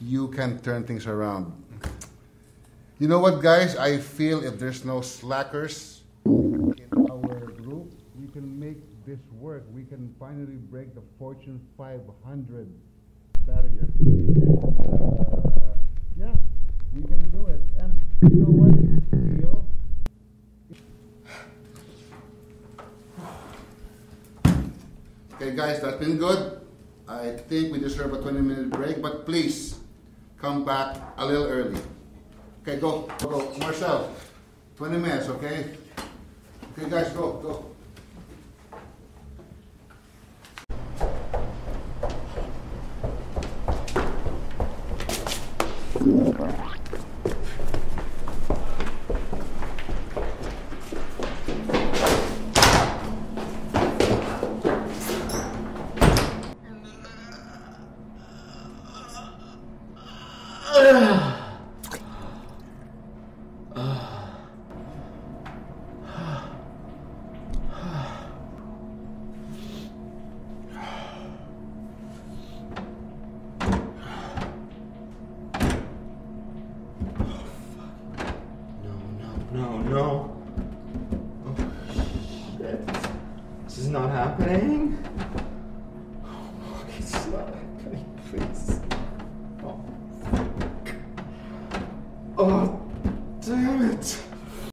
You can turn things around. You know what, guys? I feel if there's no slackers in our group, we can make this work. We can finally break the Fortune 500 barrier. And, uh, yeah, we can do it. And you know what? Feel Okay, guys, that's been good. I think we deserve a 20 minute break, but please come back a little early. Okay, go, go. Marcel, 20 minutes, okay? Okay, guys, go, go. no, no. Oh, shit. This is not happening. Oh, it's not happening, please. Oh, fuck. Oh.